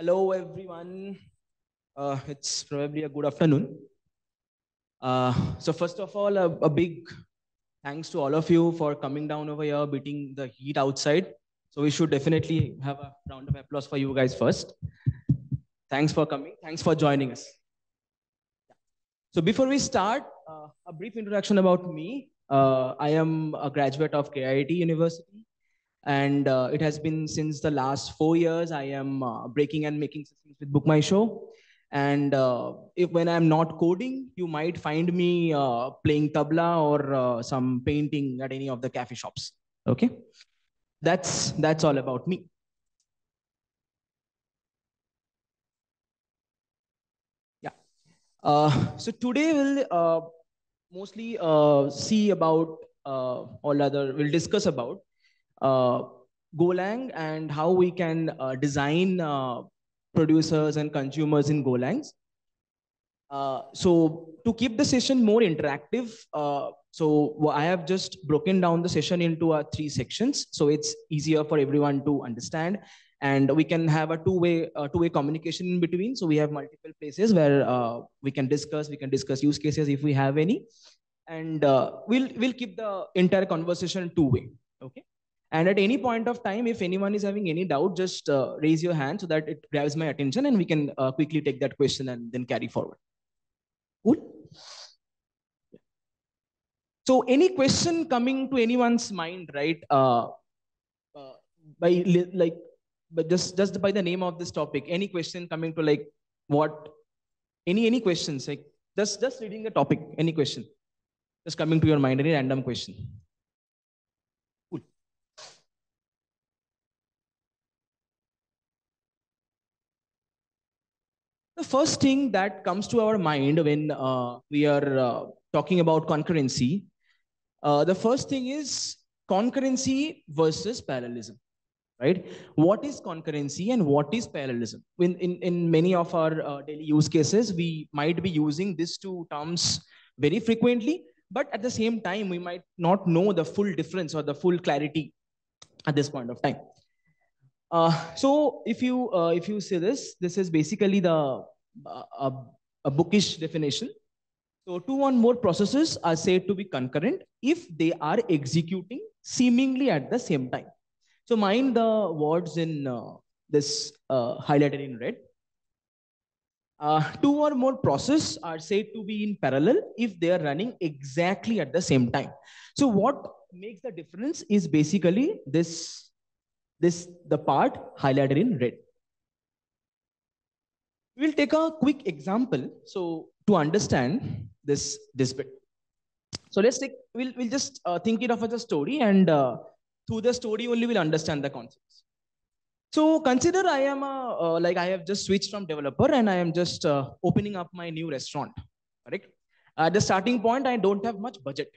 Hello, everyone. Uh, it's probably a good afternoon. Uh, so first of all, a, a, big thanks to all of you for coming down over here, beating the heat outside. So we should definitely have a round of applause for you guys first. Thanks for coming. Thanks for joining us. So before we start, uh, a brief introduction about me. Uh, I am a graduate of KIT University. And uh, it has been since the last four years, I am uh, breaking and making systems with BookMyShow. And uh, if when I'm not coding, you might find me uh, playing tabla or uh, some painting at any of the cafe shops. Okay, that's that's all about me. Yeah. Uh, so today we'll mostly see about all other. We'll discuss about Golang and how we can uh, design uh, producers and consumers in Golangs. Uh, so to keep the session more interactive, uh, so I have just broken down the session into uh, three sections. So it's easier for everyone to understand. And we can have a two-way two-way communication in between. So we have multiple places where we can discuss, we can discuss use cases if we have any. And we'll, we'll keep the entire conversation two-way, okay? And at any point of time, if anyone is having any doubt, just uh, raise your hand so that it grabs my attention and we can uh, quickly take that question and then carry forward. Cool? So any question coming to anyone's mind, right? Uh, uh by like, but just, just by the name of this topic, any question coming to like what, any, any questions, like just, just reading the topic, any question, just coming to your mind, any random question. The first thing that comes to our mind when uh, we are uh, talking about concurrency, uh, the first thing is concurrency versus parallelism, right? What is concurrency and what is parallelism? In, in, in many of our uh, daily use cases, we might be using these two terms very frequently, but at the same time, we might not know the full difference or the full clarity at this point of time. Uh, so if you uh, if you see this, this is basically the a, a bookish definition. So two or more processes are said to be concurrent if they are executing seemingly at the same time. So mind the words in uh, this uh, highlighted in red. Uh, two or more processes are said to be in parallel if they are running exactly at the same time. So what makes the difference is basically this, this the part highlighted in red. We'll take a quick example. So to understand this, this bit. So let's take, we'll, we'll just uh, think it of as a story and uh, through the story only we'll understand the concepts. So consider I am a, uh, like I have just switched from developer and I am just uh, opening up my new restaurant, correct? At the starting point, I don't have much budget.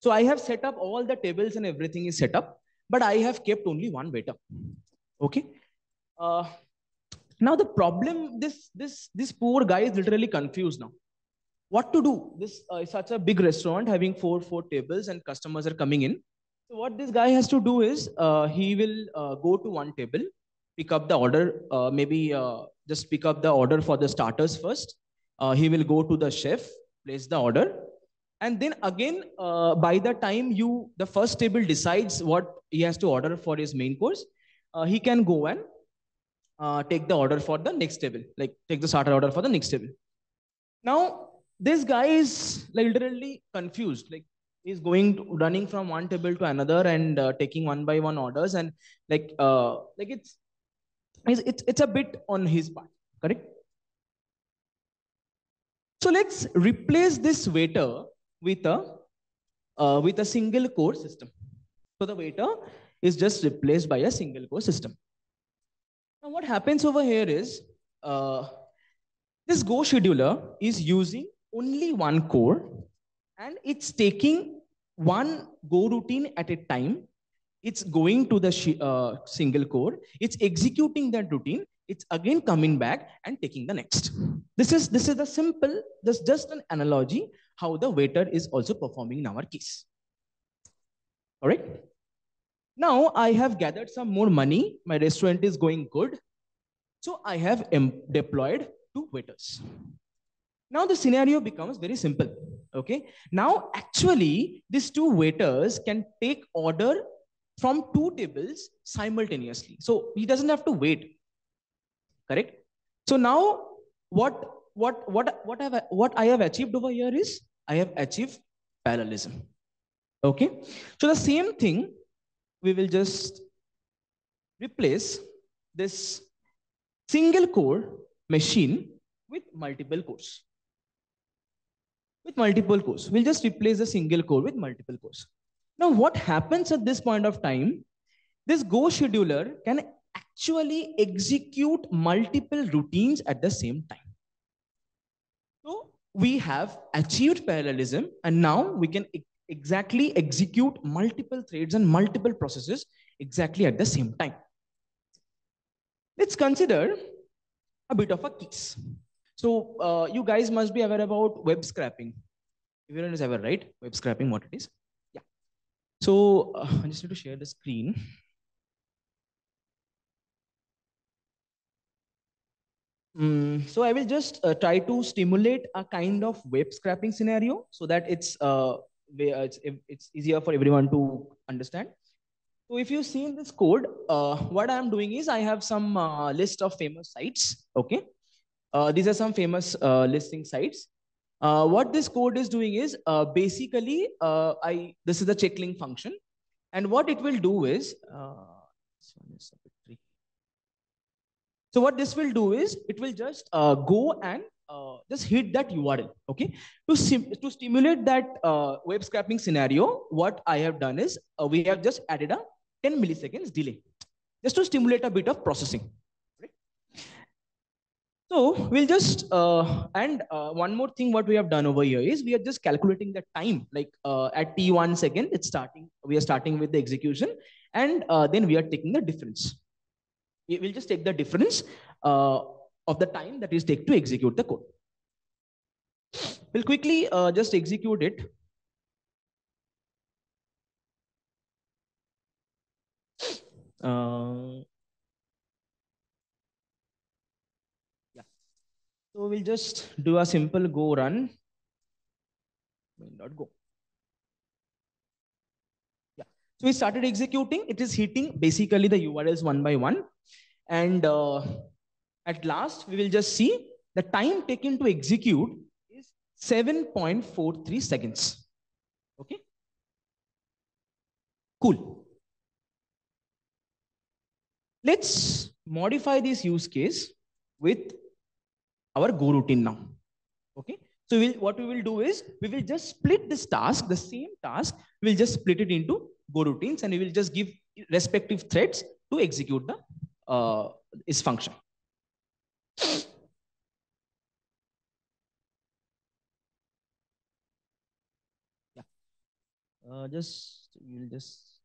So I have set up all the tables and everything is set up, but I have kept only one waiter. Okay. Uh, now the problem, this this this poor guy is literally confused now. What to do? This uh, is such a big restaurant having four four tables and customers are coming in. So what this guy has to do is uh, he will uh, go to one table, pick up the order, uh, maybe uh, just pick up the order for the starters first. Uh, he will go to the chef, place the order, and then again by the time you the first table decides what he has to order for his main course, he can go and uh, take the order for the next table, like take the starter order for the next table. Now, this guy is literally confused. Like he's going, to, running from one table to another and uh, taking one by one orders. And like, uh, like it's, it's, it's a bit on his part, correct? So let's replace this waiter with a, uh, with a single core system. So the waiter is just replaced by a single core system. Now what happens over here is uh, this Go scheduler is using only one core and it's taking one Go routine at a time. It's going to the uh, single core. It's executing that routine. It's again coming back and taking the next. This is this is the simple. This is just an analogy how the waiter is also performing in our case. All right. Now I have gathered some more money. My restaurant is going good. So I have deployed two waiters. Now the scenario becomes very simple. Okay. Now actually these two waiters can take order from two tables simultaneously. So he doesn't have to wait. Correct. So now what what what what have I, what I have achieved over here is I have achieved parallelism. Okay. So the same thing we will just replace this single core machine with multiple cores with multiple cores. We'll just replace the single core with multiple cores. Now, what happens at this point of time? This Go scheduler can actually execute multiple routines at the same time. We have achieved parallelism, and now we can e exactly execute multiple threads and multiple processes exactly at the same time. Let's consider a bit of a case. So uh, you guys must be aware about web scraping. Everyone is aware, right? Web scraping, what it is. Yeah. So uh, I just need to share the screen. Mm, so I will just uh, try to stimulate a kind of web scraping scenario so that it's, uh, it's, it's easier for everyone to understand. So if you see in this code, uh, what I'm doing is I have some uh, list of famous sites. Okay. Uh, these are some famous uh, listing sites. Uh, what this code is doing is uh, basically, uh, I this is the checklink function. And what it will do is, so what this will do is, it will just go and just hit that URL, okay? To, to stimulate that web scraping scenario, what I have done is, we have just added a 10 milliseconds delay, just to stimulate a bit of processing. So we'll just, uh, and uh, one more thing what we have done over here is we are just calculating the time, like uh, at T1 second, it's starting, we are starting with the execution and uh, then we are taking the difference. We'll just take the difference uh, of the time that is take to execute the code. We'll quickly uh, just execute it. Uh, So we'll just do a simple go run. Not go. So we started executing. It is hitting basically the URLs one by one. And uh, at last, we will just see the time taken to execute is 7.43 seconds. Okay. Cool. Let's modify this use case with our go routine now. Okay. So we'll, what we will do is we will just split this task, the same task, we will just split it into go routines and we will just give respective threads to execute the uh, is function. Yeah. Uh, just we'll just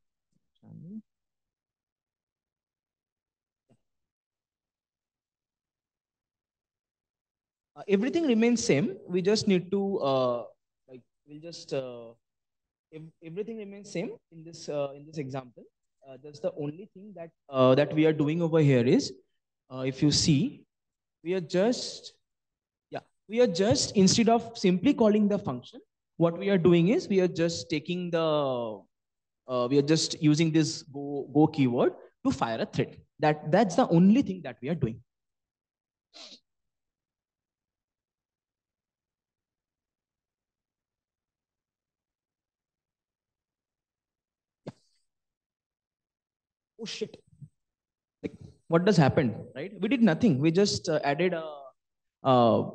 uh, everything remains same. We just need to uh, like we'll just uh, if everything remains same. in this uh, in this example. Uh, that's the only thing that uh, that we are doing over here is uh, if you see we are just yeah we are just instead of simply calling the function what we are doing is we are just taking the uh, we are just using this go go keyword to fire a thread. That that's the only thing that we are doing oh shit. Like what does happen right? We did nothing. We just uh, added a, a,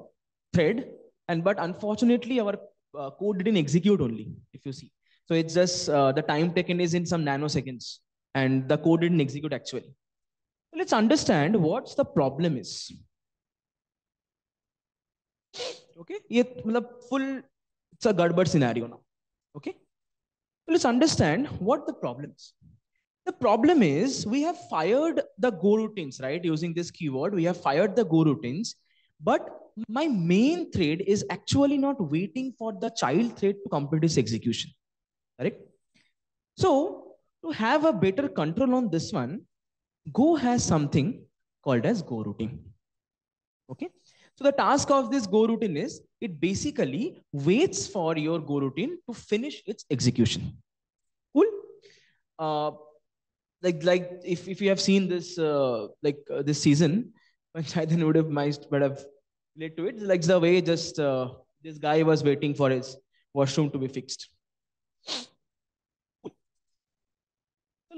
thread and but unfortunately our uh, code didn't execute only if you see. So it's just uh, the time taken is in some nanoseconds and the code didn't execute actually. So let's understand what's the problem is. Okay? the full it's a gadbad scenario now. Okay? So let's understand what the problem is the problem is we have fired the go routines, right? Using this keyword, we have fired the go routines, but my main thread is actually not waiting for the child thread to complete its execution, correct? So to have a better control on this one, Go has something called as go routine. Okay. So the task of this go routine is it basically waits for your go routine to finish its execution. Cool. Uh, like like if, if you have seen this uh, like uh, this season, then would have might would have relate to it. Like the way just uh, this guy was waiting for his washroom to be fixed. So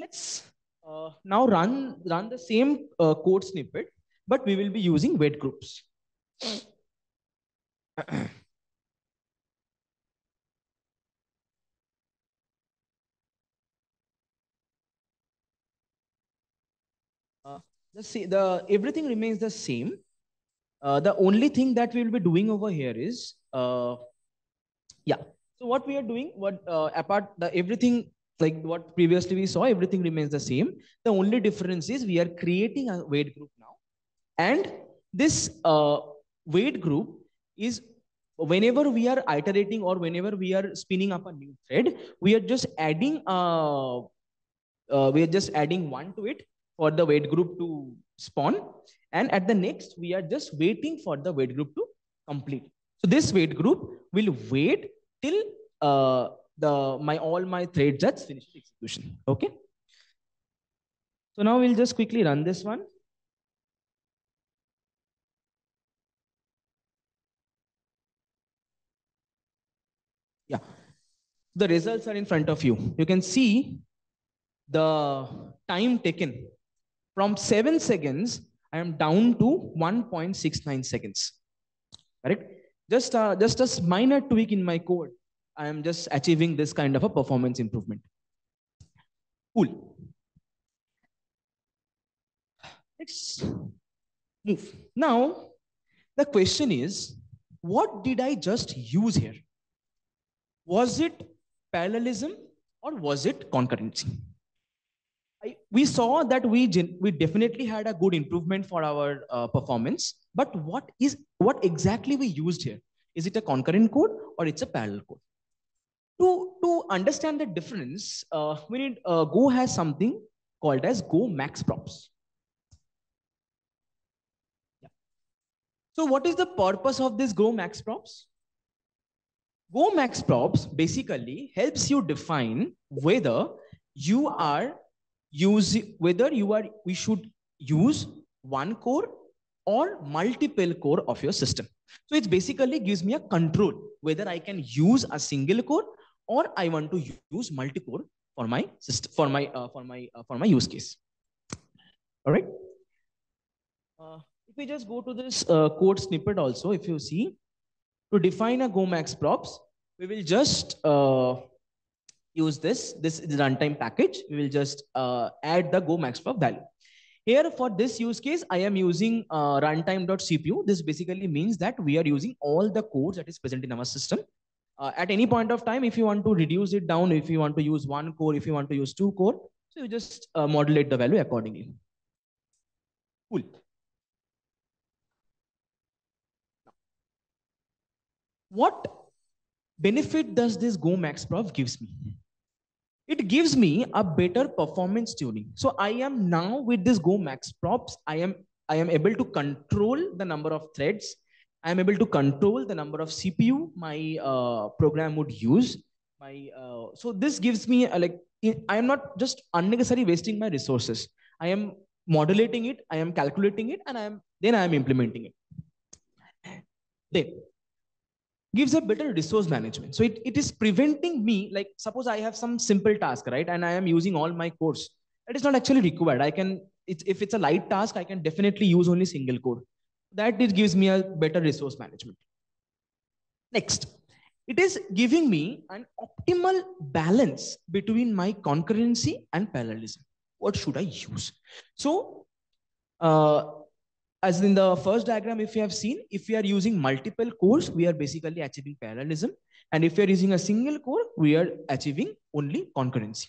let's uh, now run run the same uh, code snippet, but we will be using wait groups. the, the everything remains the same. Uh, the only thing that we will be doing over here is, uh, yeah. So what we are doing, what uh, apart the everything like what previously we saw, everything remains the same. The only difference is we are creating a wait group now, and this uh, wait group is whenever we are iterating or whenever we are spinning up a new thread, we are just adding uh, uh, we are just adding one to it for the wait group to spawn. And at the next, we are just waiting for the wait group to complete. So this wait group will wait till uh, the my all my threads that's finished execution. Okay. So now we'll just quickly run this one. Yeah. The results are in front of you. You can see the time taken from 7 seconds, I am down to 1.69 seconds. Correct? Just, uh, just a minor tweak in my code. I am just achieving this kind of a performance improvement. Cool. Let's move. Now, the question is, what did I just use here? Was it parallelism or was it concurrency? We saw that we we definitely had a good improvement for our uh, performance. But what is what exactly we used here? Is it a concurrent code or it's a parallel code? To to understand the difference, uh, we need uh, Go has something called as GOMAXPROCS. Yeah. So what is the purpose of this GOMAXPROCS? Go Max Props basically helps you define whether you are use whether you are we should use one core or multiple core of your system. So it basically gives me a control whether i can use a single core or i want to use multi-core for my system for my uh, for my uh, for my use case. All right? Uh, if we just go to this uh, code snippet also if you see to define a GOMAXPROCS we will just uh, use this. This is the runtime package. We will just uh, add the Go max prop value. Here for this use case, I am using uh, runtime.cpu. This basically means that we are using all the codes that is present in our system. Uh, at any point of time, if you want to reduce it down, if you want to use one core, if you want to use two core, so you just uh, modulate the value accordingly. Cool. What benefit does this Go Max Prof gives me? It gives me a better performance tuning. So I am now with this GOMAXPROCS, I am I am able to control the number of threads. I am able to control the number of CPU my uh, program would use. My uh, so this gives me a, like I am not just unnecessarily wasting my resources. I am modulating it. I am calculating it, and I am then I am implementing it. Then gives a better resource management. So it, it is preventing me, like suppose I have some simple task, right? And I am using all my cores. That is not actually required. I can, it's, if it's a light task, I can definitely use only single core. That it gives me a better resource management. Next, it is giving me an optimal balance between my concurrency and parallelism. What should I use? So uh, as in the first diagram, if you have seen, if we are using multiple cores, we are basically achieving parallelism. And if we are using a single core, we are achieving only concurrency.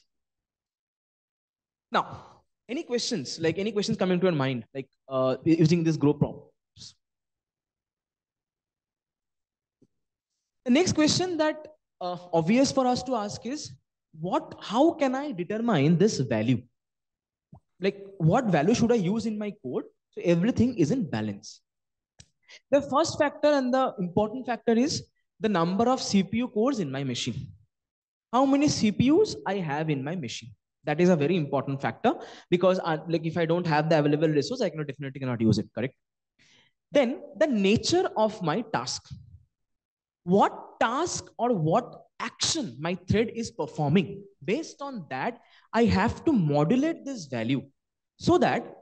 Now, any questions, like any questions coming to your mind, like uh, using this grow props? The next question that uh, obvious for us to ask is, what, how can I determine this value? Like what value should I use in my code So everything is in balance. The first factor and the important factor is the number of CPU cores in my machine. How many CPUs I have in my machine. That is a very important factor because uh, like if I don't have the available resource, I cannot definitely cannot use it, correct? Then the nature of my task. What task or what action my thread is performing. Based on that, I have to modulate this value so that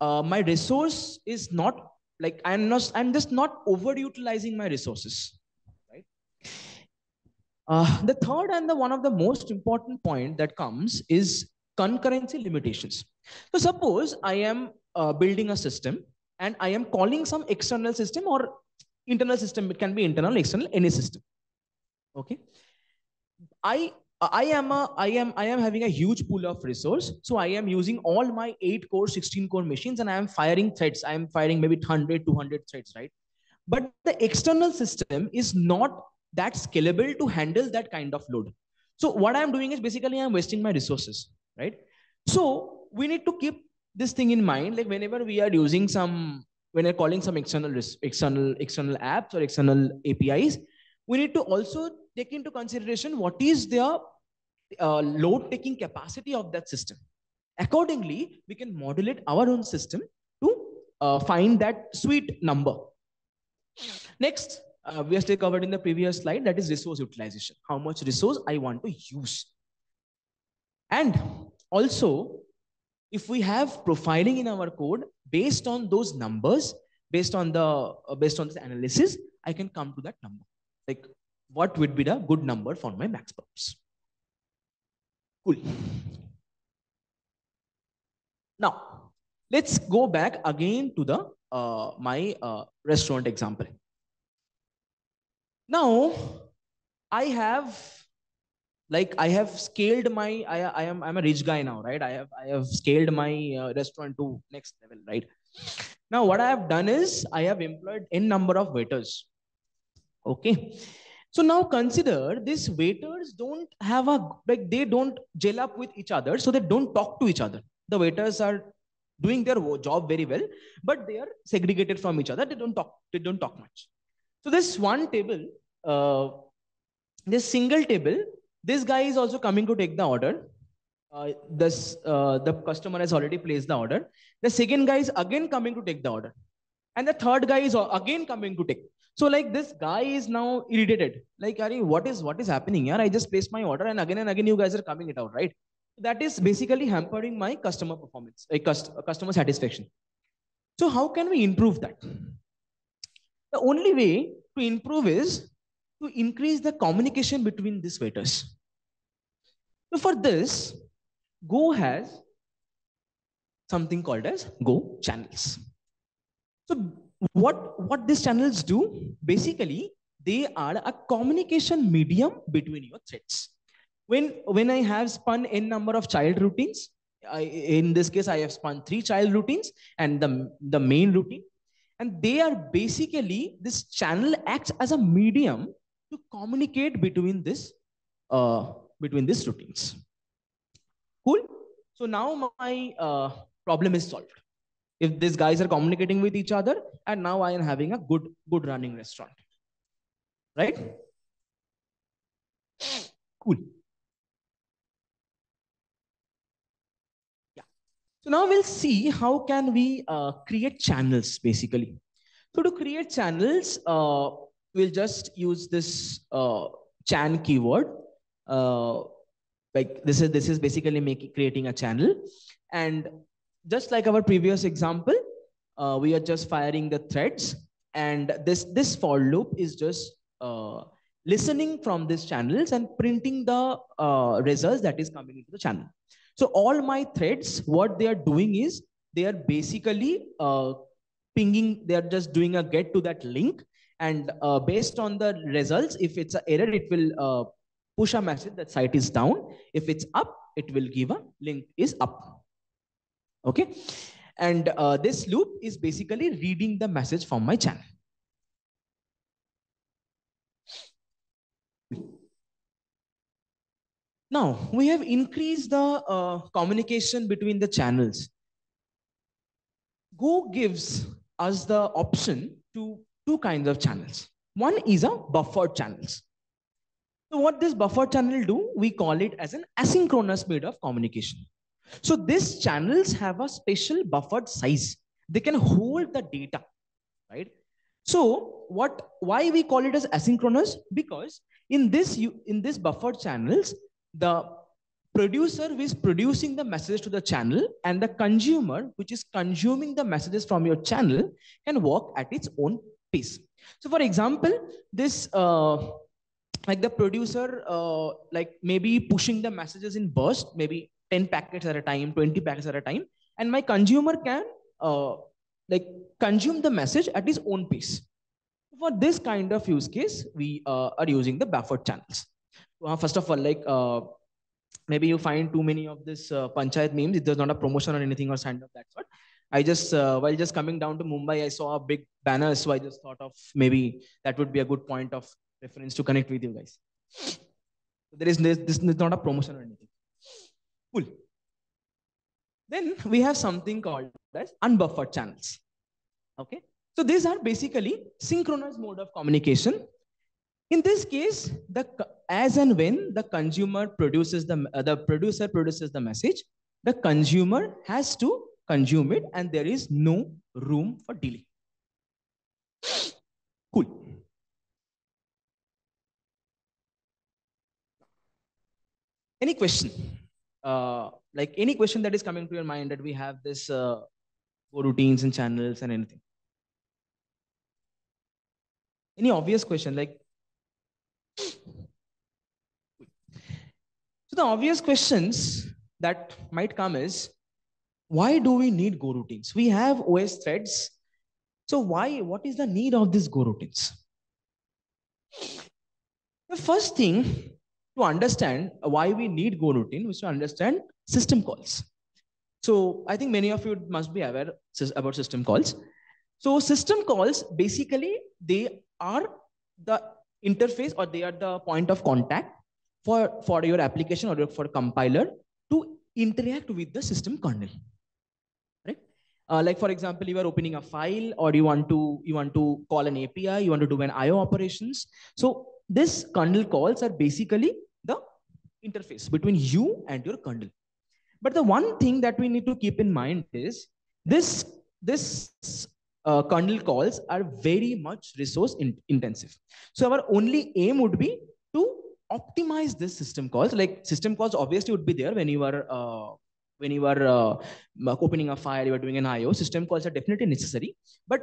uh, my resource is not like I'm not I'm just not overutilizing my resources. Right. Uh, the third and the one of the most important point that comes is concurrency limitations. So suppose I am uh, building a system and I am calling some external system or internal system. It can be internal, external, any system. Okay. I Uh, I am a I am I am having a huge pool of resource. So I am using all my 8 core, 16 core machines and I am firing threads. I am firing maybe 100, 200 threads, right? But the external system is not that scalable to handle that kind of load. So what I'm doing is basically I'm wasting my resources, right? So we need to keep this thing in mind. Like whenever we are using some, when we're calling some external external external apps or external APIs, we need to also take into consideration what is the uh, load taking capacity of that system. Accordingly, we can modulate our own system to uh, find that sweet number. Next, uh, we are still covered in the previous slide, that is resource utilization. How much resource I want to use. And also, if we have profiling in our code based on those numbers, based on the uh, based on this analysis, I can come to that number. Like what would be the good number for my max purpose. Cool. Now, let's go back again to the uh, my uh, restaurant example. Now, I have like I have scaled my I, I am I'm a rich guy now, right? I have I have scaled my uh, restaurant to next level, right? Now, what I have done is I have employed n number of waiters. Okay so now consider these waiters don't have a, like they don't gel up with each other. So they don't talk to each other. The waiters are doing their job very well, but they are segregated from each other. They don't talk, they don't talk much. So this one table, uh, this single table, this guy is also coming to take the order. Uh, this, uh, the customer has already placed the order. The second guy is again coming to take the order. And the third guy is again coming to take. So like this guy is now irritated. Like, Ari, what is what is happening here? I just placed my order and again and again you guys are coming it out, right? That is basically hampering my customer performance, a customer satisfaction. So how can we improve that? The only way to improve is to increase the communication between these waiters. So for this, Go has something called as Go channels. So what what these channels do basically they are a communication medium between your threads when when i have spun n number of child routines I, in this case i have spun three child routines and the the main routine. And they are basically this channel acts as a medium to communicate between this uh, between these routines. Cool? So now my uh, problem is solved if these guys are communicating with each other and now i am having a good good running restaurant. Right? Cool. Yeah. So now we'll see how can we uh, create channels basically. So to create channels uh, we'll just use this uh, chan keyword. Uh, like this is this is basically making creating a channel. And just like our previous example, uh, we are just firing the threads and this, this for loop is just uh, listening from these channels and printing the uh, results that is coming into the channel. So all my threads, what they are doing is they are basically uh, pinging, they are just doing a get to that link. And uh, based on the results, if it's an error, it will uh, push a message that site is down. If it's up, it will give a link is up. Okay. And uh, this loop is basically reading the message from my channel. Now, we have increased the uh, communication between the channels. Go gives us the option to two kinds of channels. One is a buffered channels. So what this buffer channel do, we call it as an asynchronous mode of communication. So these channels have a special buffered size. They can hold the data, right? So what, why we call it as asynchronous? Because in this, you, in this buffered channels, the producer is producing the message to the channel and the consumer, which is consuming the messages from your channel can work at its own pace. So for example, this, uh, like the producer, uh, like maybe pushing the messages in burst, maybe 10 packets at a time, 20 packets at a time. And my consumer can uh, like consume the message at his own pace. For this kind of use case, we uh, are using the buffered channels. Uh, first of all, like uh, maybe you find too many of this uh, panchayat memes. It does not a promotion or anything or sign of that sort. I just, uh, while just coming down to Mumbai, I saw a big banner. So I just thought of maybe that would be a good point of reference to connect with you guys. There is this, this is not a promotion or anything. Then we have something called as unbuffered channels. Okay. So these are basically synchronous mode of communication. In this case, the as and when the consumer produces the uh, the producer produces the message, the consumer has to consume it, and there is no room for delay. Cool. Any question? Uh, like any question that is coming to your mind that we have this uh, routines and channels and anything? Any obvious question like? So the obvious questions that might come is, why do we need Go routines? We have OS threads. So why, what is the need of these Go routines? The first thing to understand why we need Go routine is to understand system calls. So I think many of you must be aware about system calls. So system calls, basically, they are the interface or they are the point of contact for, for your application or for compiler to interact with the system kernel. Right? Uh, like for example, you are opening a file or you want to you want to call an API, you want to do an IO operations. So this kernel calls are basically the interface between you and your kernel. But the one thing that we need to keep in mind is this, this uh, kernel calls are very much resource in intensive. So our only aim would be to optimize this system calls. Like system calls obviously would be there when you are uh, when you are uh, opening a file, you are doing an IO. System calls are definitely necessary, but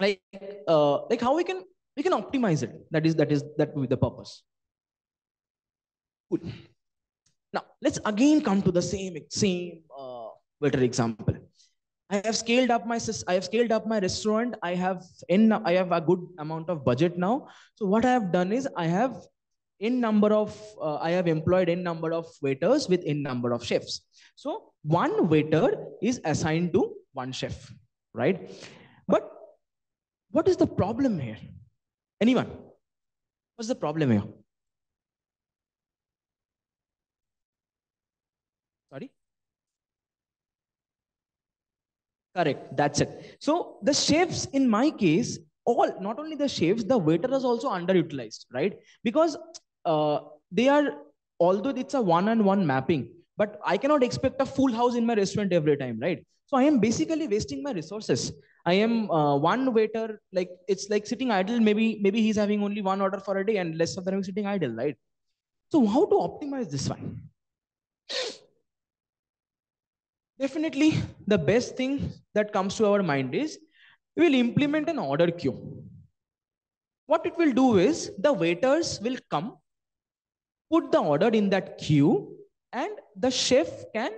like uh, like how we can we can optimize it. That is that is that be the purpose. Good. Now let's again come to the same same uh, waiter example. I have scaled up my I have scaled up my restaurant. I have in I have a good amount of budget now. So what I have done is I have in number of uh, I have employed in number of waiters with in number of chefs. So one waiter is assigned to one chef, right? But what is the problem here? Anyone? What's the problem here? Sorry? Correct. That's it. So the chefs in my case, all not only the chefs, the waiter is also underutilized, right? Because uh, they are, although it's a one-on-one mapping, but I cannot expect a full house in my restaurant every time, right? So I am basically wasting my resources. I am uh, one waiter, like it's like sitting idle. Maybe maybe he's having only one order for a day, and less of them sitting idle, right? So how to optimize this one? Definitely, the best thing that comes to our mind is we will implement an order queue. What it will do is the waiters will come, put the order in that queue, and the chef can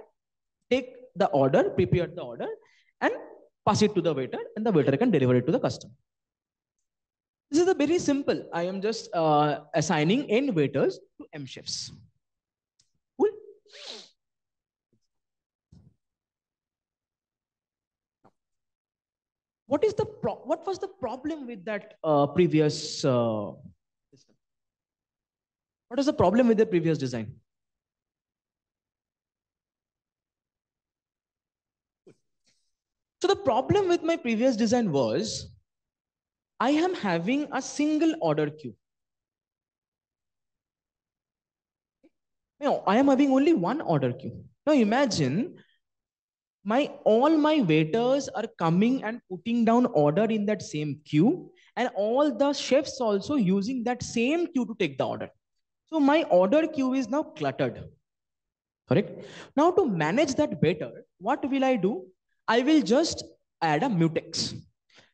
take the order, prepare the order, and pass it to the waiter, and the waiter can deliver it to the customer. This is a very simple. I am just uh, assigning n waiters to m chefs. Cool. What is the pro- what was the problem with that uh, previous uh, system? What is the problem with the previous design? So the problem with my previous design was I am having a single order queue. No, I am having only one order queue. Now imagine my all my waiters are coming and putting down order in that same queue and all the chefs also using that same queue to take the order. So my order queue is now cluttered. Correct? Now to manage that better, what will I do? I will just add a mutex.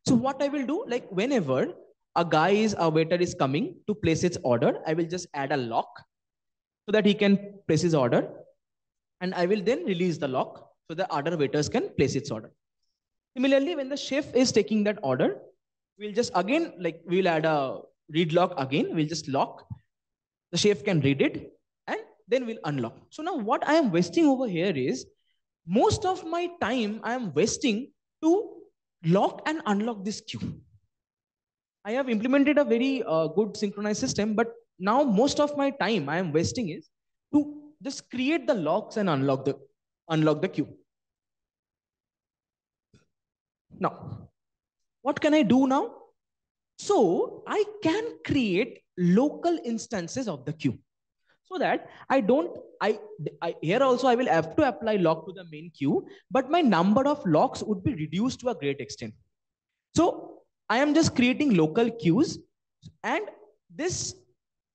So what I will do, like whenever a guy is, a waiter is coming to place its order, I will just add a lock so that he can place his order. And I will then release the lock so the other waiters can place its order. Similarly, when the chef is taking that order, we'll just again, like we'll add a read lock again, we'll just lock. The chef can read it and then we'll unlock. So now what I am wasting over here is most of my time I am wasting to lock and unlock this queue. I have implemented a very uh, good synchronized system, but now most of my time I am wasting is to just create the locks and unlock the unlock the queue. Now, what can I do now? So I can create local instances of the queue so that I don't, I, I here also I will have to apply lock to the main queue, but my number of locks would be reduced to a great extent. So I am just creating local queues and this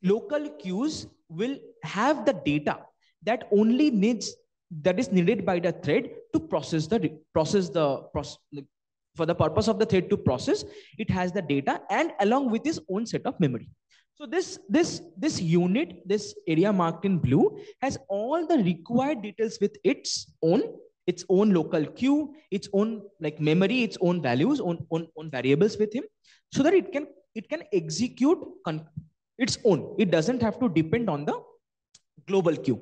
local queues will have the data that only needs that is needed by the thread to process the process the process for the purpose of the thread to process it has the data and along with its own set of memory. So this this this unit this area marked in blue has all the required details with its own its own local queue its own like memory its own values own own, own variables with him so that it can it can execute its own. It doesn't have to depend on the global queue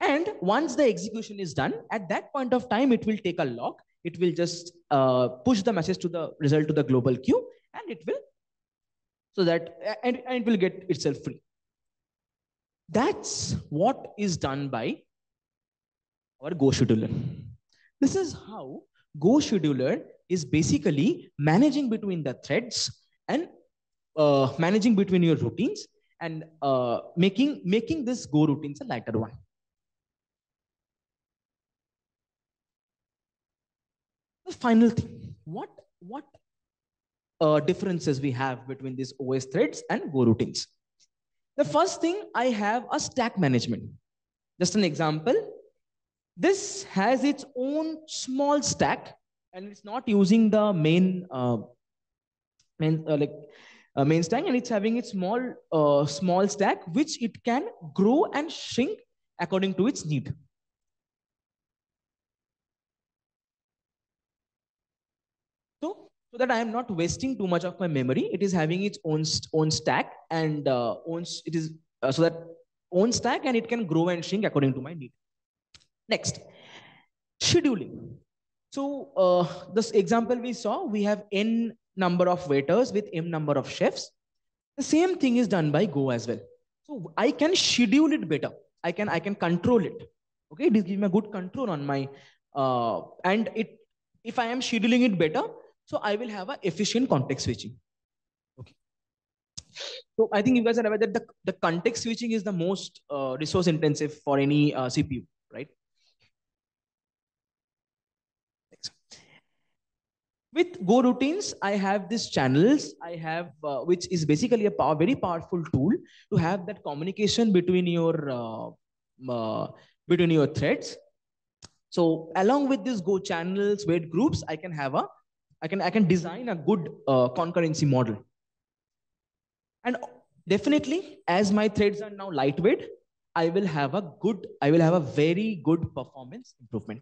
and once the execution is done, at that point of time, it will take a lock. It will just uh, push the message to the result to the global queue and it will, so that, and, and it will get itself free. That's what is done by our Go scheduler. This is how Go scheduler is basically managing between the threads and uh, managing between your routines and uh, making, making this Go routines a lighter one. The final thing, what, what uh, differences we have between these OS threads and Go routines? The first thing, I have a stack management. Just an example. This has its own small stack and it's not using the main, uh, main uh, like uh, main stack and it's having its small, uh, small stack, which it can grow and shrink according to its need. So that I am not wasting too much of my memory. It is having its own own stack and uh, owns it is uh, so that own stack and it can grow and shrink according to my need. Next, scheduling. So uh, this example we saw, we have n number of waiters with m number of chefs. The same thing is done by Go as well. So I can schedule it better. I can I can control it. Okay, it is giving me a good control on my uh, and it if I am scheduling it better, so I will have a efficient context switching. Okay. So I think you guys are aware that the, the context switching is the most uh, resource intensive for any uh, CPU, right? With Go routines, I have these channels. I have, uh, which is basically a power, very powerful tool to have that communication between your uh, uh, between your threads. So along with these Go channels, wait groups, I can have a I can, I can design a good uh, concurrency model. And definitely, as my threads are now lightweight, I will have a good, I will have a very good performance improvement.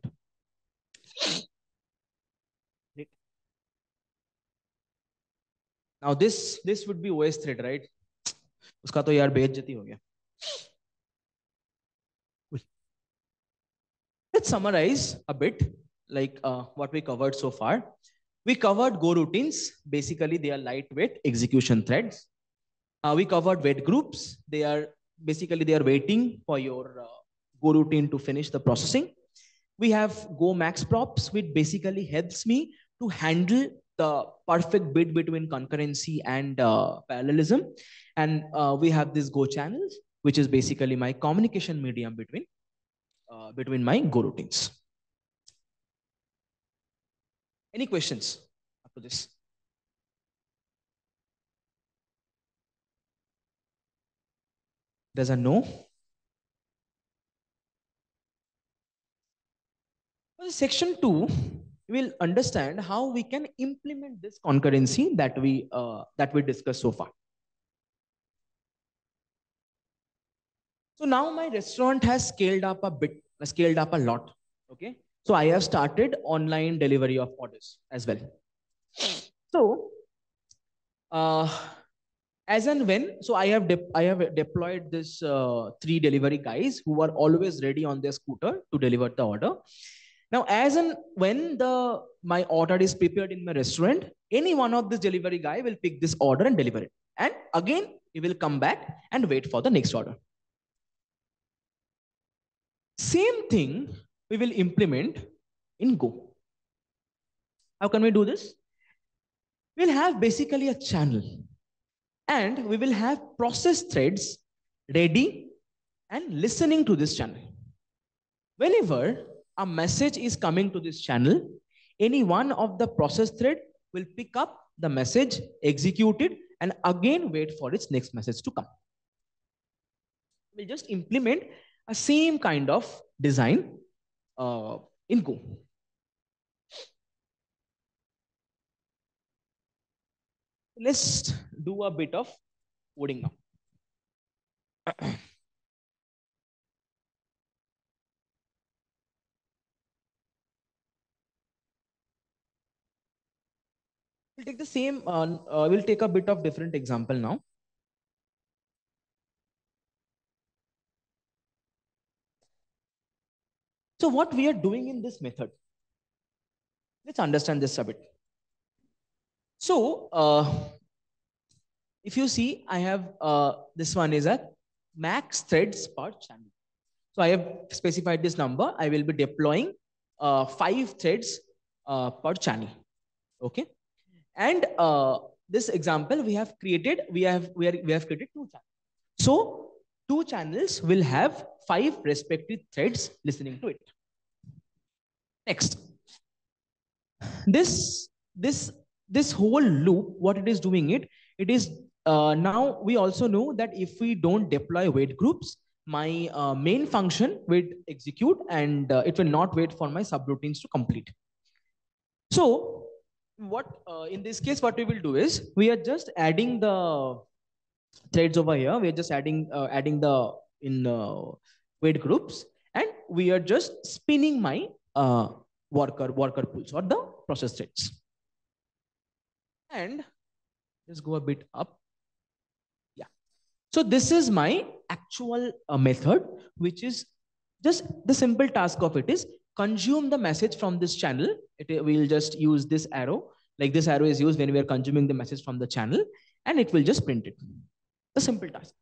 Now this, this would be OS thread, right? उसका तो यार बेइज्जती हो गया. Let's summarize a bit like uh, what we covered so far. We covered Go routines. Basically, they are lightweight execution threads. Uh, we covered wait groups. They are basically they are waiting for your uh, Go routine to finish the processing. we have GOMAXPROCS, which basically helps me to handle the perfect bit between concurrency and uh, parallelism. And uh, we have this Go channels, which is basically my communication medium between, uh, between my Go routines. Any questions after this? There's a no. Well, section two, we'll understand how we can implement this concurrency that we uh, that we discussed so far. So now my restaurant has scaled up a bit, scaled up a lot. Okay. So I have started online delivery of orders as well. So uh, as and when so i have i have deployed this uh, three delivery guys who are always ready on their scooter to deliver the order. Now as and when the my order is prepared in my restaurant any one of this delivery guy will pick this order and deliver it. And again he will come back and wait for the next order. Same thing we will implement in go how can we do this we'll have basically a channel and we will have process threads ready and listening to this channel. Whenever a message is coming to this channel, any one of the process thread will pick up the message, execute it, and again wait for its next message to come. We'll just implement a same kind of design uh, in Go. Let's do a bit of coding now. we'll take the same, uh, uh, we'll take a bit of different example now. So what we are doing in this method, let's understand this a bit. So uh, if you see, I have uh, this one is a max threads per channel. So I have specified this number. I will be deploying uh, five threads uh, per channel. Okay. And uh, this example we have created, we have, we, are, we have created two channels. So two channels will have five respective threads listening to it. Next. This, this this whole loop, what it is doing it, it is uh, now we also know that if we don't deploy wait groups, my uh, main function will execute and uh, it will not wait for my subroutines to complete. So what uh, in this case, what we will do is we are just adding the threads over here. We are just adding uh, adding the in uh, wait groups and we are just spinning my worker worker pools or the process threads and just go a bit up. Yeah. So this is my actual uh, method, which is just the simple task of it is consume the message from this channel. It will just use this arrow. Like this arrow is used when we are consuming the message from the channel and it will just print it. A simple task.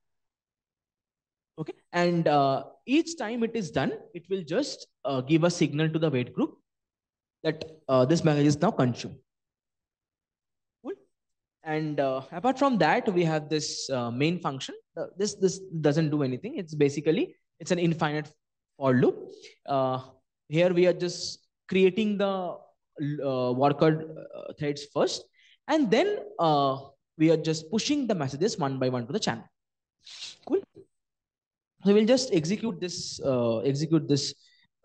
Okay. And uh, each time it is done, it will just uh, give a signal to the wait group that uh, this message is now consumed. Cool. And uh, apart from that, we have this uh, main function. This, this doesn't do anything. It's basically, it's an infinite for loop. Uh, here we are just creating the worker threads first. And then we are just pushing the messages one by one to the channel. Cool. So we'll just execute this, execute this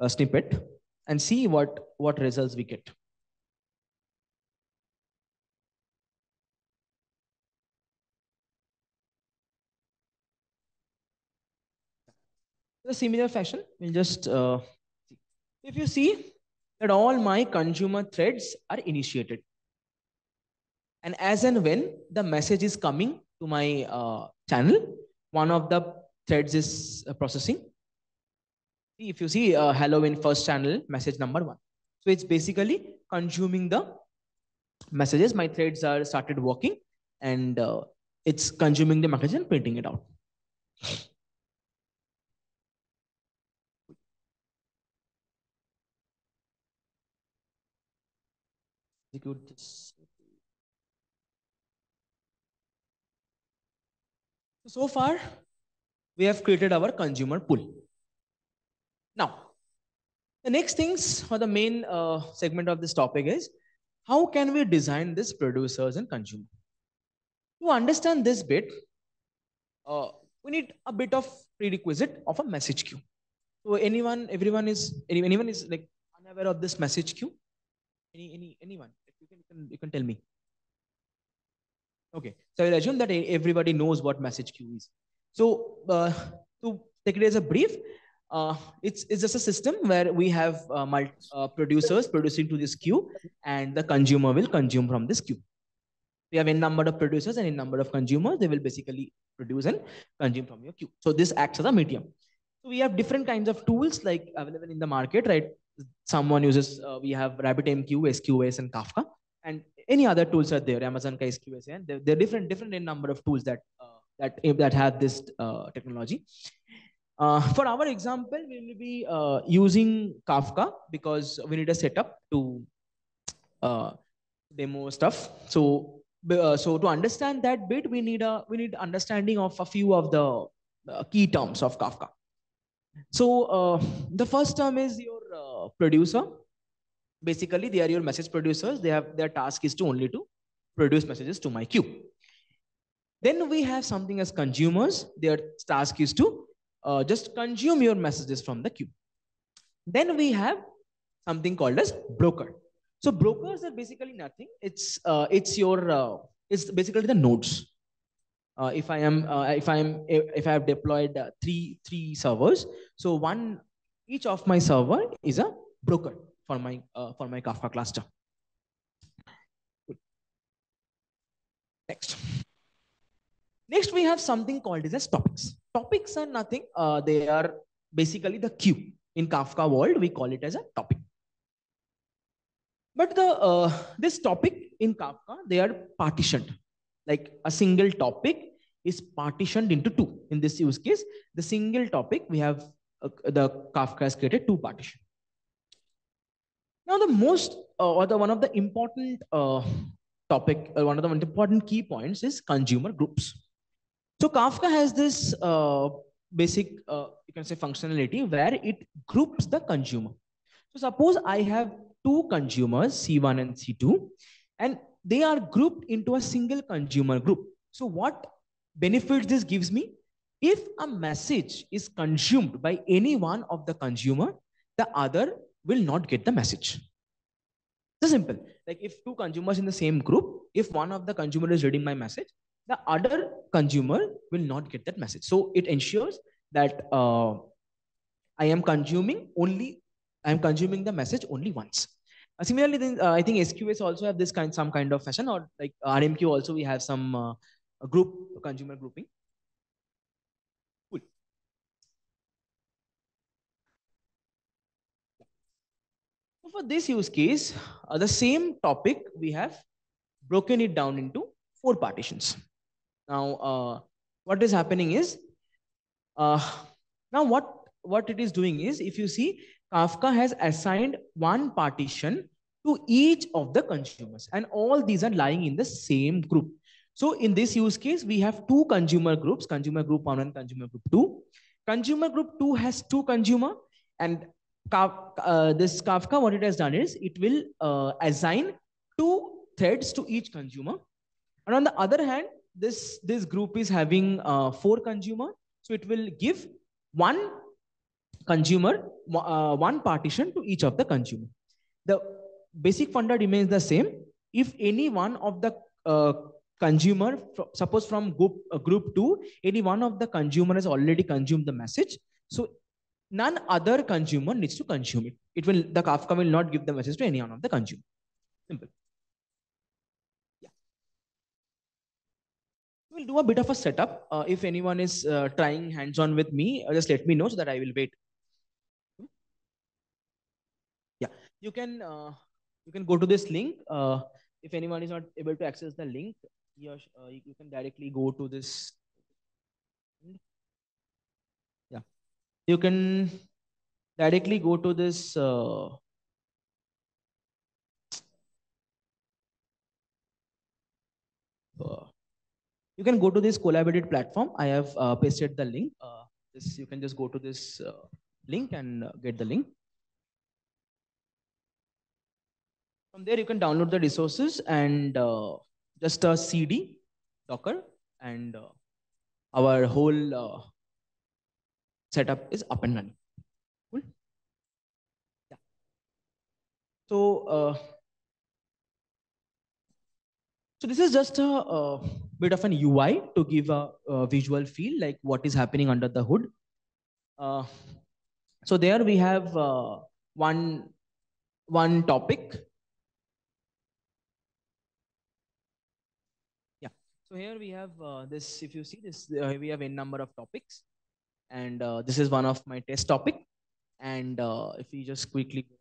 snippet and see what, what results we get. In a similar fashion, we'll just, uh, if you see that all my consumer threads are initiated. And as and when the message is coming to my uh, channel, one of the threads is uh, processing. If you see uh, hello in first channel, message number one. So it's basically consuming the messages. My threads are started working and uh, it's consuming the message and printing it out. So far, we have created our consumer pool. Now, the next things for the main uh, segment of this topic is how can we design this producers and consumer? To understand this bit, uh, we need a bit of prerequisite of a message queue. So anyone, everyone is, anyone is like unaware of this message queue? Any, any, anyone? You can, you can, you can tell me. Okay, so I will assume that everybody knows what message queue is. So uh, to take it as a brief, uh, it's, it's just a system where we have uh, multi, uh, producers producing to this queue and the consumer will consume from this queue. We have a number of producers and a number of consumers. They will basically produce and consume from your queue. So this acts as a medium. So we have different kinds of tools like available in the market, right? Someone uses, uh, we have RabbitMQ, SQS, and Kafka, and any other tools are there. Amazon SQS, and they're, they're different, different in number of tools that uh, that that have this uh, technology. Uh, for our example, we will be uh, using Kafka because we need a setup to uh, demo stuff. So, uh, so to understand that bit, we need a we need understanding of a few of the key terms of Kafka. So uh, the first term is your uh, producer. Basically, they are your message producers. They have their task is to only to produce messages to my queue. Then we have something as consumers. Their task is to uh, just consume your messages from the queue. Then we have something called as broker. So brokers are basically nothing. It's uh, it's your uh, it's basically the nodes uh, if I am uh, if I am if I have deployed uh, three three servers, so one each of my server is a broker for my uh, for my Kafka cluster. Next. Next, we have something called as topics. Topics are nothing. Uh, they are basically the queue. In Kafka world, we call it as a topic. But the uh, this topic in Kafka, they are partitioned like a single topic is partitioned into two. In this use case, the single topic, we have uh, the Kafka has created two partition. Now, the most uh, or the one of the important uh, topic, uh, one of the important key points is consumer groups. So Kafka has this uh, basic, uh, you can say functionality where it groups the consumer. So suppose I have two consumers, C1 and C2, and they are grouped into a single consumer group. So what benefits this gives me? If a message is consumed by any one of the consumer, the other will not get the message. It's simple. Like if two consumers in the same group, if one of the consumer is reading my message, the other consumer will not get that message. So it ensures that uh, I am consuming only, I am consuming the message only once. Uh, similarly, then, uh, I think SQS also have this kind, some kind of fashion, or like RMQ also we have some uh, group consumer grouping. Cool. So for this use case, uh, the same topic we have broken it down into four partitions. Now, uh, what is happening is, uh, now what what it is doing is, if you see, Kafka has assigned one partition to each of the consumers and all these are lying in the same group. So in this use case, we have two consumer groups, consumer group one and consumer group two. Consumer group two has two consumer and uh, this Kafka, what it has done is it will uh, assign two threads to each consumer. And on the other hand, this, this group is having uh, four consumer. So it will give one consumer, uh, one partition to each of the consumer. The basic funda remains the same. If any one of the uh, consumer, suppose from group, uh, group two, any one of the consumer has already consumed the message. So none other consumer needs to consume it. It will, the Kafka will not give the message to any one of the consumer. Simple. We'll do a bit of a setup. Uh, if anyone is uh, trying hands-on with me, uh, just let me know so that I will wait. Yeah, you can uh, you can go to this link. Uh, if anyone is not able to access the link, you, uh, you can directly go to this. Yeah, you can directly go to this. Uh, you can go to this collaborated platform. I have uh, pasted the link. Uh, this you can just go to this uh, link and uh, get the link. From there, you can download the resources and uh, just a CD, Docker, and uh, our whole setup is up and running. Cool. Yeah. So, so this is just a bit of an UI to give a, a, visual feel like what is happening under the hood. Uh, so there we have uh, one one topic Yeah. So here we have uh, this, if you see this, uh, we have a number of topics. And uh, this is one of my test topic. And uh, if we just quickly Yeah.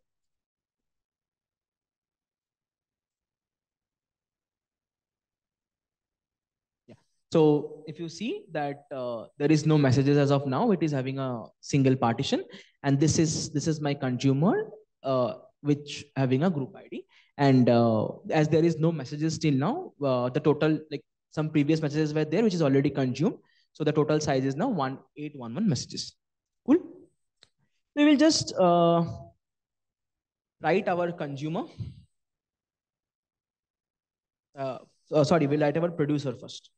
So if you see that uh, there is no messages as of now, it is having a single partition. And this is this is my consumer, uh, which having a group ID. And uh, as there is no messages till now, uh, the total like some previous messages were there, which is already consumed. So the total size is now 1811 messages. Cool. We will just uh, write our consumer. Uh, sorry, we'll write our producer first.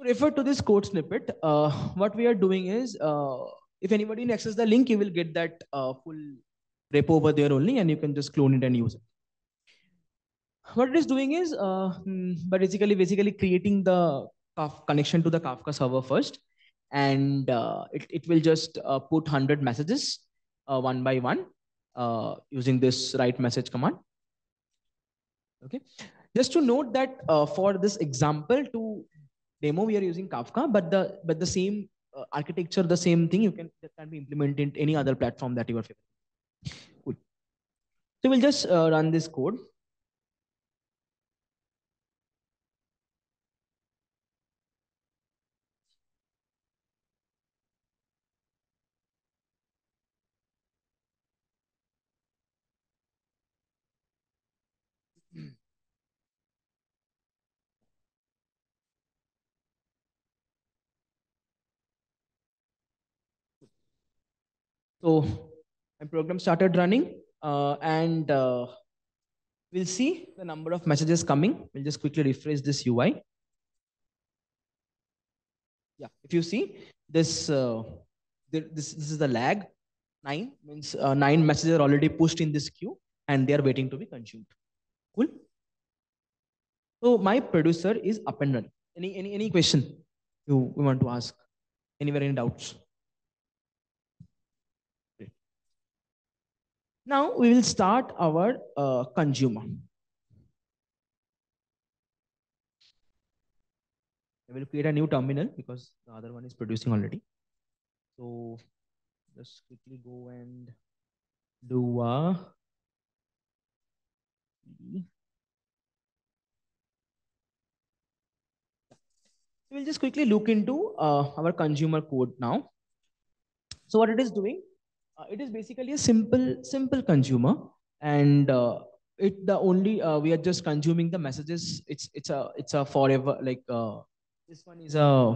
To refer to this code snippet, uh, what we are doing is, uh, if anybody access the link, you will get that uh, full repo over there only, and you can just clone it and use it what it is doing is uh, hmm, but basically basically creating the connection to the Kafka server first, and uh, it, it will just uh, put 100 messages one by one using this write message command. Okay, just to note that uh, for this example to demo we are using Kafka, but the but the same uh, architecture, the same thing you can that can be implemented in any other platform that you are favoring. Cool. So we'll just uh, run this code. So my program started running uh, and uh, we'll see the number of messages coming. We'll just quickly refresh this UI. Yeah, if you see this, uh, this, this is the lag. Nine means uh, nine messages are already pushed in this queue and they are waiting to be consumed. Cool. So my producer is up and running. Any any any question you, you want to ask? Anywhere any doubts? Now we will start our uh, consumer. I will create a new terminal because the other one is producing already. So just quickly go and do a we'll just quickly look into uh, our consumer code now. So what it is doing, uh, it is basically a simple, simple consumer, and uh, it the only uh, we are just consuming the messages. It's it's a it's a forever like uh, this one is a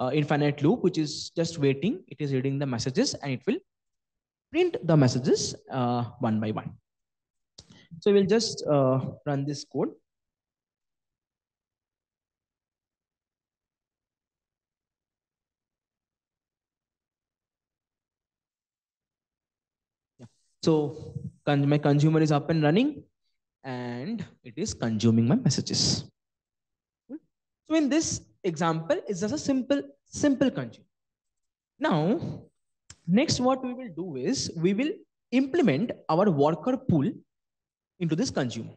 uh, infinite loop which is just waiting. It is reading the messages and it will print the messages uh, one by one. So we'll just run this code. So my consumer is up and running and it is consuming my messages. So in this example, it's just a simple, simple consumer. Now, next what we will do is we will implement our worker pool into this consumer.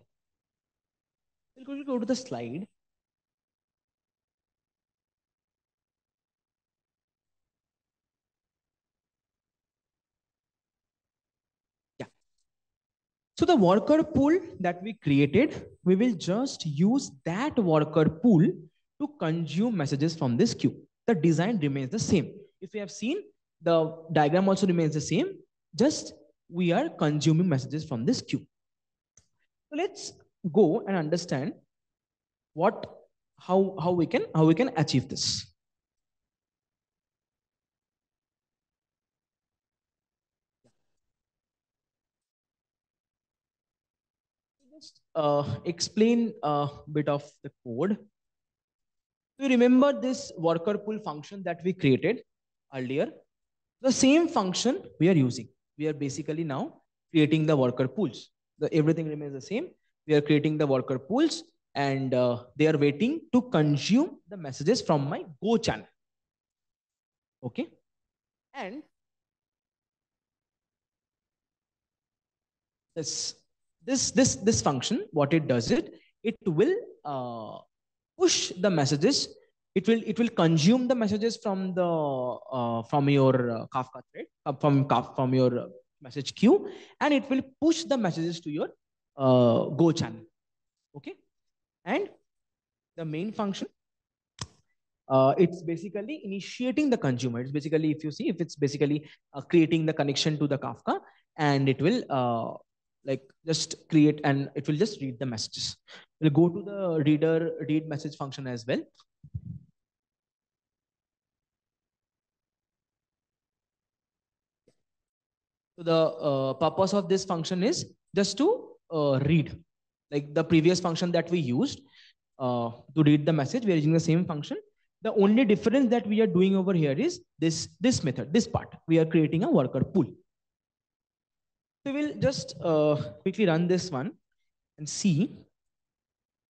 We'll go to the slide. So the worker pool that we created, we will just use that worker pool to consume messages from this queue. The design remains the same. If you have seen, the diagram also remains the same. Just we are consuming messages from this queue. So let's go and understand what how how we can how we can achieve this. Explain a bit of the code. You remember this worker pool function that we created earlier? The same function we are using. We are basically now creating the worker pools. The, everything remains the same. We are creating the worker pools and uh, they are waiting to consume the messages from my Go channel. Okay. And this, this, this, this function, what it does it, it will uh, push the messages it will it will consume the messages from the uh, from your uh, Kafka thread uh, from from your uh, message queue, and it will push the messages to your uh, Go channel. Okay, and the main function. Uh, it's basically initiating the consumer. It's basically, if you see, if it's basically creating the connection to the Kafka, and it will like just create and it will just read the messages. We'll go to the reader read message function as well. So the uh, purpose of this function is just to uh, read. Like the previous function that we used uh, to read the message, we are using the same function. The only difference that we are doing over here is this, this method, this part. We are creating a worker pool. So we'll just uh, quickly run this one and see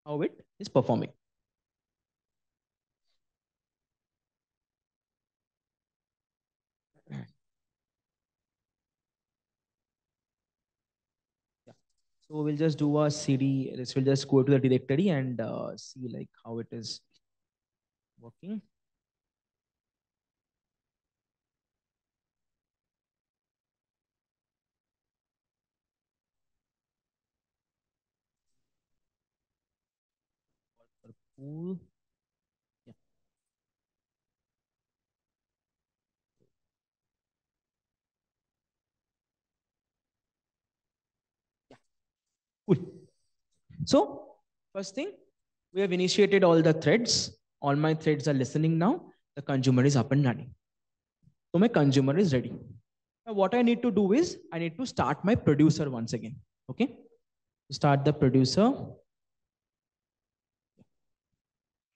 how it is performing. So we'll just do a cd. This will just go to the directory and uh, see like how it is working. Pool. Yeah. Cool. So first thing, we have initiated all the threads. All my threads are listening now. The consumer is up and running. So my consumer is ready. Now what I need to do is I need to start my producer once again. Okay. Start the producer.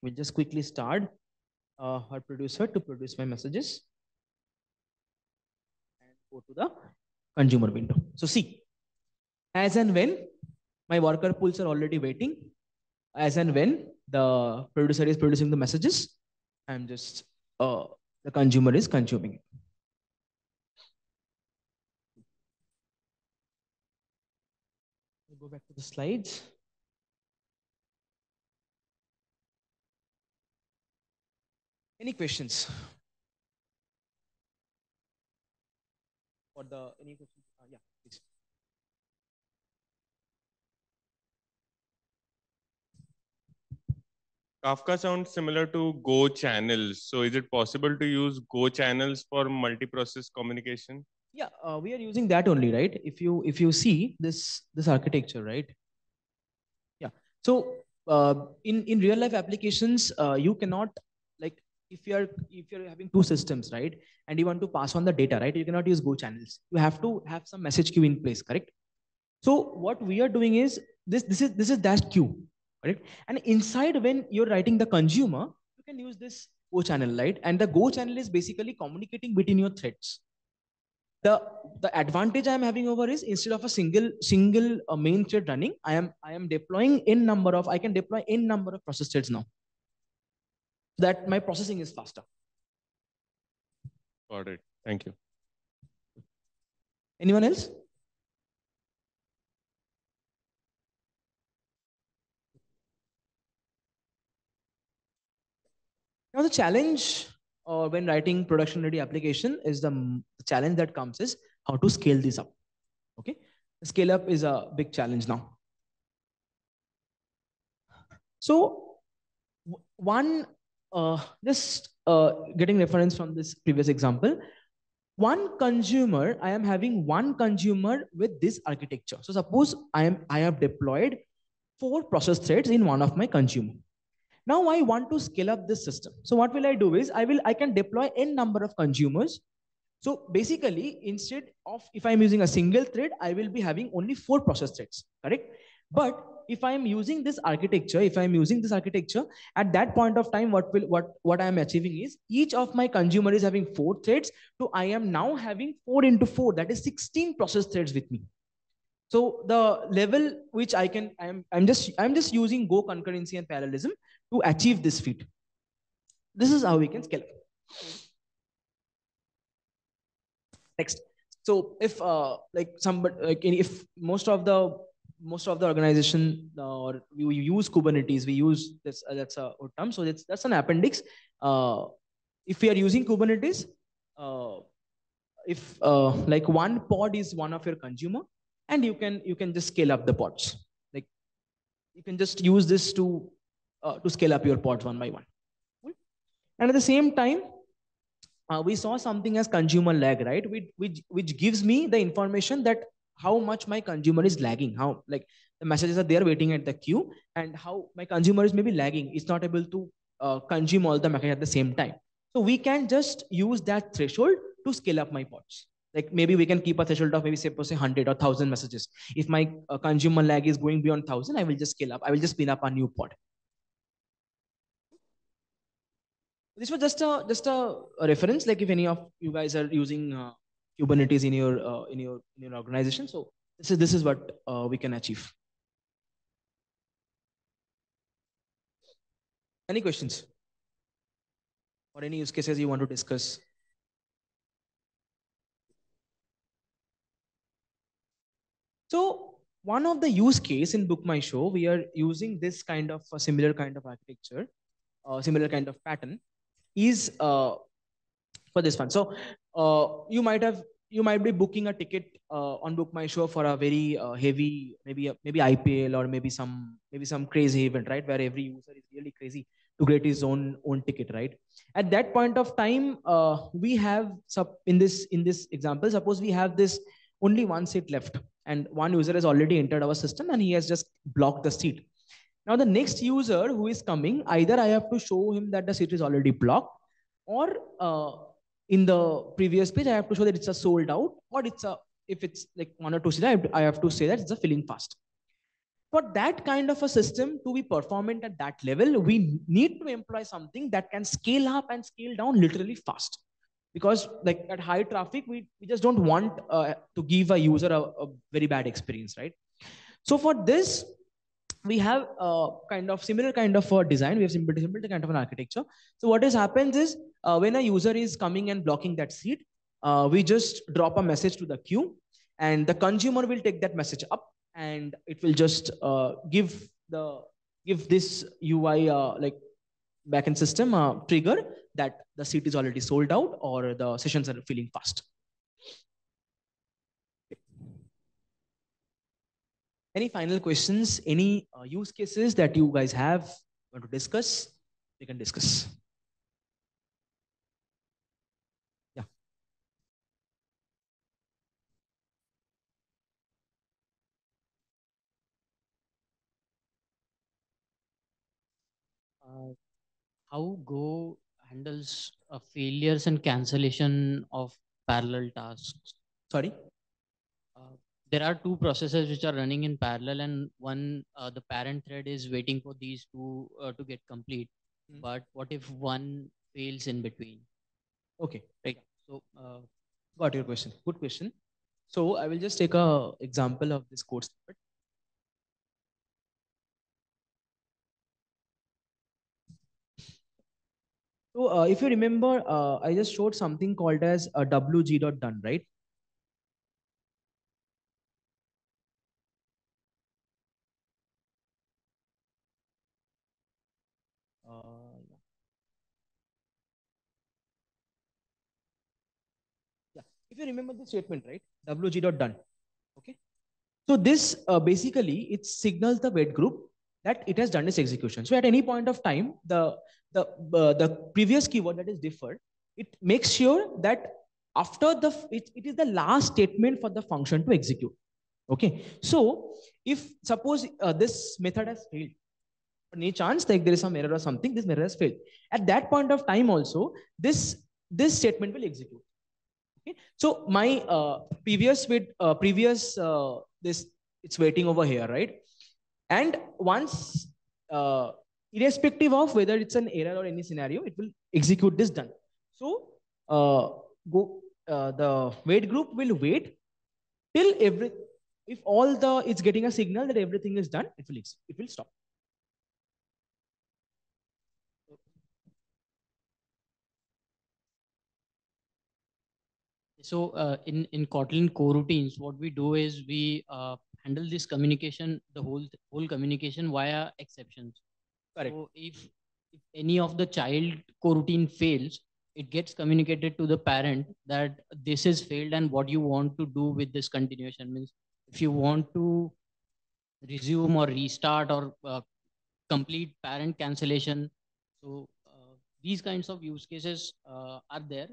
We'll just quickly start uh, our producer to produce my messages and go to the consumer window. So see, as and when my worker pools are already waiting. As and when the producer is producing the messages, I'm just, uh, the consumer is consuming it. Go back to the slides. Any questions? For the any questions? Uh, yeah, please. Kafka sounds similar to Go channels. So is it possible to use Go channels for multi-process communication? Yeah, uh, we are using that only, right? If you if you see this this architecture, right? Yeah. So uh, in in real life applications, uh, you cannot like if you're if you're having two systems, right, and you want to pass on the data, right, you cannot use Go channels. You have to have some message queue in place, correct? So what we are doing is this this is this is dash queue right? And inside when you're writing the consumer, you can use this Go channel, right? And the Go channel is basically communicating between your threads. The, the advantage I'm having over is instead of a single single uh, main thread running, I am I am deploying in number of I can deploy in number of process threads now. That my processing is faster. Got it. Thank you. Anyone else? Now the challenge uh, when writing production ready application is the, challenge that comes is how to scale this up. Okay, scale up is a big challenge now. So one, just uh, getting reference from this previous example, one consumer, I am having one consumer with this architecture. So suppose I am I have deployed four process threads in one of my consumer. Now I want to scale up this system. So what will I do is I will I can deploy n number of consumers. So basically, instead of if I'm using a single thread, I will be having only four process threads, correct? But if I am using this architecture, if I'm using this architecture, at that point of time, what will what what I am achieving is each of my consumer is having four threads. So I am now having four into four, that is 16 process threads with me. So the level which I can, I'm, I'm just I'm just using Go concurrency and parallelism to achieve this feat. This is how we can scale. Next. So if uh, like somebody like if most of the most of the organization uh, or we use Kubernetes, we use this, uh, that's a term. So that's, that's an appendix. Uh, if we are using Kubernetes, uh, if uh, like one pod is one of your consumer and you can, you can just scale up the pods. Like you can just use this to, uh, to scale up your pods one by one. And at the same time, we saw something as consumer lag, right? Which, which, which gives me the information that how much my consumer is lagging how like the messages are there waiting at the queue and how my consumer is maybe lagging. It's not able to uh, consume all the messages at the same time. So we can just use that threshold to scale up my pods. Like maybe we can keep a threshold of maybe say, say 100 or 1000 messages. If my uh, consumer lag is going beyond 1000 i will just scale up. I will just spin up a new pod. This was just a just a, a reference like if any of you guys are using uh, Kubernetes in your uh, in your in your organization. So this is this is what uh, we can achieve. Any questions or any use cases you want to discuss? So one of the use case in BookMyShow, we are using this kind of a similar kind of architecture, uh, similar kind of pattern, is uh, for this one. So you might have you might be booking a ticket uh, on BookMyShow for a very uh, heavy, maybe maybe IPL or maybe some maybe some crazy event, right? Where every user is really crazy to get his own own ticket, right? At that point of time, uh, we have sub in this in this example, suppose we have this only one seat left, and one user has already entered our system and he has just blocked the seat. Now the next user who is coming, either I have to show him that the seat is already blocked, or uh, in the previous page, I have to show that it's a sold out or it's a, if it's like one or two seats, I have to, say that it's a filling fast. For that kind of a system to be performant at that level, we need to employ something that can scale up and scale down literally fast. Because like at high traffic, we, we just don't want uh, to give a user a, a very bad experience, right? So for this, we have a kind of similar kind of a design. We have similar, similar kind of an architecture. So what is happens is uh, when a user is coming and blocking that seat, uh, we just drop a message to the queue and the consumer will take that message up and it will just uh, give the give this UI uh, like backend system trigger that the seat is already sold out or the sessions are filling fast. Any final questions? Any uh, use cases that you guys have want to discuss? We can discuss. Yeah. Uh, how Go handles uh, failures and cancellation of parallel tasks? Sorry? There are two processes which are running in parallel and one uh, the parent thread is waiting for these two uh, to get complete. Mm -hmm. but what if one fails in between? Okay right. So uh, got your question. Good question. So i will just take a example of this code snippet So uh, if you remember, uh, I just showed something called as a wg.done, right? if you remember the statement, right? WG dot done. Okay. So this uh, basically it signals the wait group that it has done its execution. So at any point of time, the the uh, the previous keyword that is deferred, it makes sure that after the, it, it is the last statement for the function to execute. Okay. So if suppose uh, this method has failed, any chance like there is some error or something, this error has failed. At that point of time also, this, this statement will execute. Okay. So my uh, previous with uh, previous uh, this it's waiting over here, right? And once uh, irrespective of whether it's an error or any scenario, it will execute this done. So uh, go uh, the wait group will wait till every if all the it's getting a signal that everything is done, it will it will stop. So uh, in in Kotlin coroutines, what we do is we uh, handle this communication, the whole whole communication via exceptions. Correct. So if, if any of the child coroutine fails, it gets communicated to the parent that this is failed and what you want to do with this continuation means if you want to resume or restart or uh, complete parent cancellation. So uh, these kinds of use cases uh, are there.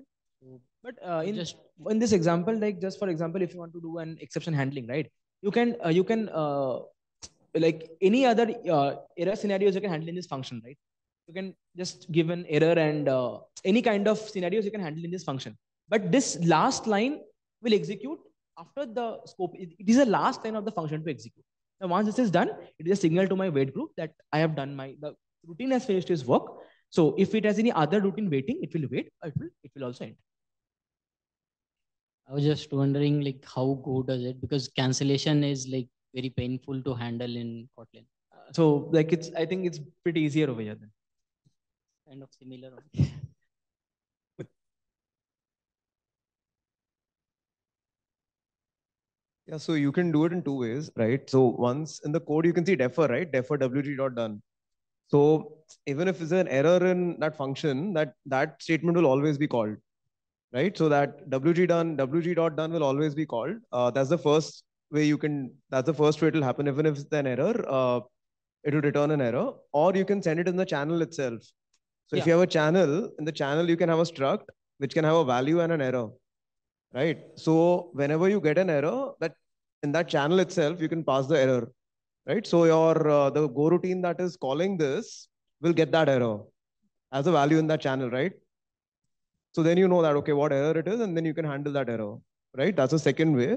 But uh, in just in this example, like just for example, if you want to do an exception handling, right? You can uh, you can uh, like any other uh, error scenarios you can handle in this function, right? You can just give an error and uh, any kind of scenarios you can handle in this function. But this last line will execute after the scope. It, it is the last line of the function to execute. Now, once this is done, it is a signal to my wait group that I have done my the routine has finished its work. So if it has any other routine waiting, it will wait. It will it will also end. I was just wondering like how Go does it because cancellation is like very painful to handle in Kotlin. Uh, so like it's I think it's pretty easier over here then. Kind of similar. Yeah, so you can do it in two ways, right? So once in the code, you can see defer, right? Defer wg dot done. So even if there's an error in that function, that that statement will always be called, right? So that wg done, wg dot done will always be called. Uh, that's the first way you can. That's the first way it will happen. Even if it's an error, uh, it will return an error, or you can send it in the channel itself. So Yeah. if you have a channel, in the channel you can have a struct which can have a value and an error right? So whenever you get an error, that in that channel itself, you can pass the error, right? So your uh, the Go routine that is calling this will get that error as a value in that channel, right? So then you know that okay, what error it is, and then you can handle that error, right? That's the second way.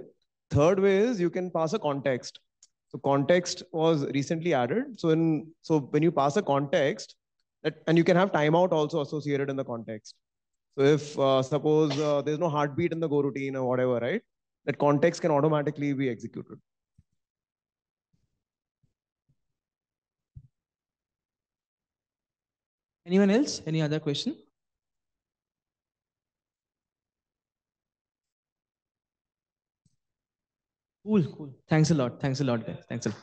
Third way is you can pass a context. So context was recently added. So in so when you pass a context, that and you can have timeout also associated in the context. So if uh, suppose uh, there's no heartbeat in the Go routine or whatever, right? That context can automatically be executed. Anyone else? Any other question? Cool, cool. Thanks a lot. Thanks a lot, guys. Thanks a lot.